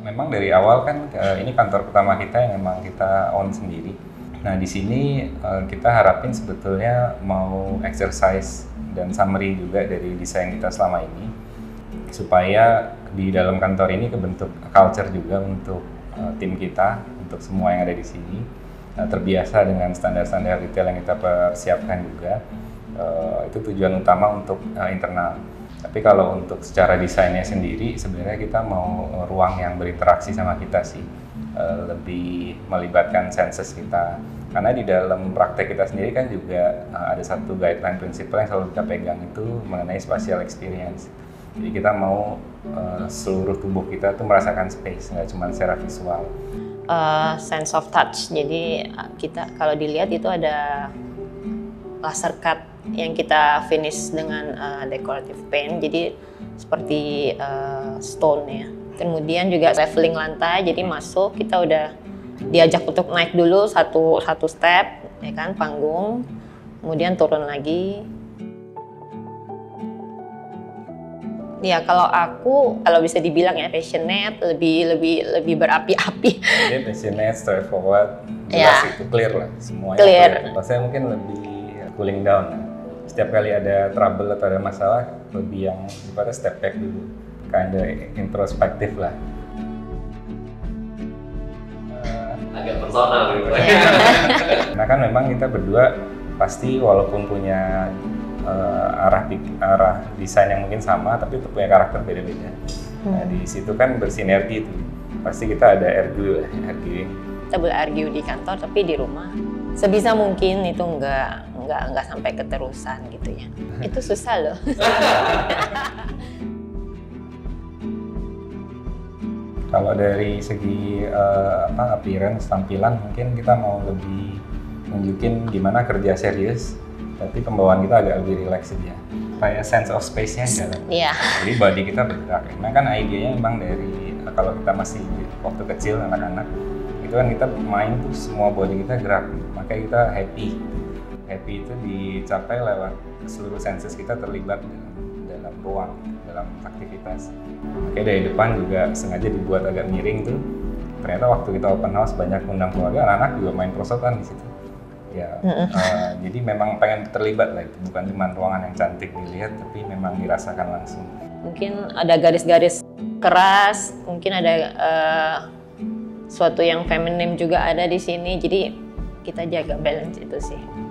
memang dari awal kan uh, ini kantor pertama kita yang memang kita own sendiri. Nah di sini uh, kita harapin sebetulnya mau exercise dan summary juga dari desain kita selama ini supaya di dalam kantor ini kebentuk culture juga untuk uh, tim kita untuk semua yang ada di sini. Uh, terbiasa dengan standar-standar retail yang kita persiapkan juga. Itu tujuan utama untuk internal tapi kalau untuk secara desainnya sendiri, sebenarnya kita mau ruang yang berinteraksi sama kita sih, uh, lebih melibatkan senses kita. Karena di dalam praktek kita sendiri kan juga uh, ada satu guideline prinsipal yang selalu kita pegang itu mengenai spatial experience. Jadi kita mau uh, seluruh tubuh kita tuh merasakan space, nggak cuma secara visual. Uh, sense of touch. Jadi kita kalau dilihat itu ada laser cut yang kita finish dengan uh, decorative paint jadi seperti uh, stone ya kemudian juga leveling lantai jadi masuk kita udah diajak untuk naik dulu satu satu step ya kan panggung kemudian turun lagi Ya kalau aku kalau bisa dibilang ya passionate lebih lebih lebih berapi-api. Jadi passionate, straightforward, jelas ya. itu clear lah semuanya. Clear. clear. Saya mungkin lebih cooling down. Setiap kali ada trouble atau ada masalah lebih yang sifatnya step back dulu. Kinda introspektif lah. Agak personal gitu. Nah kan memang kita berdua pasti walaupun punya uh, arah arah desain yang mungkin sama tapi punya karakter beda-beda. Nah di situ kan bersinergi itu pasti kita ada argue arguing kita argue di kantor tapi di rumah. Sebisa mungkin itu enggak nggak nggak sampai keterusan gitu ya. Itu susah loh. Kalau dari segi uh, apa appearance tampilan mungkin kita mau lebih nunjukin gimana kerja serius tapi pembawaan kita agak lebih relax saja kayak sense of space-nya jalan yeah. jadi body kita bergerak. Memang kan idenya memang dari kalau kita masih waktu kecil anak-anak itu kan kita main tuh semua body kita gerak. Makanya kita happy happy itu dicapai lewat seluruh senses kita terlibat dalam dalam ruang dalam aktivitas. Oke dari depan juga sengaja dibuat agak miring tuh. Ternyata waktu kita open house banyak undang keluarga anak-anak juga main prosotan di situ. Ya uh, jadi memang pengen terlibat lah itu. Bukan cuma ruangan yang cantik dilihat tapi memang dirasakan langsung. Mungkin ada garis-garis keras mungkin ada uh, suatu yang feminim juga ada di sini. Jadi kita jaga balance itu sih